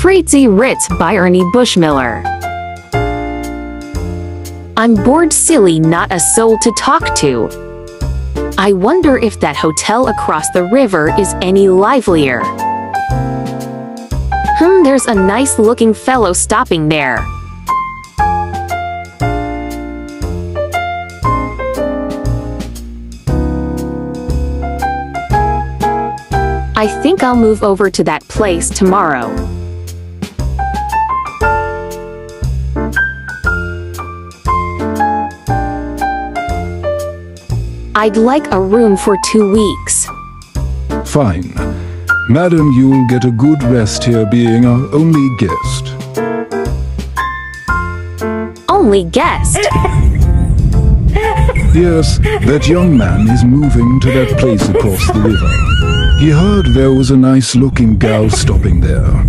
Fritzi Ritz by Ernie Bushmiller. I'm bored silly, not a soul to talk to. I wonder if that hotel across the river is any livelier. Hmm, there's a nice looking fellow stopping there. I think I'll move over to that place tomorrow. I'd like a room for two weeks. Fine. Madam, you'll get a good rest here being our only guest. Only guest. Yes, that young man is moving to that place across the river. He heard there was a nice looking gal stopping there.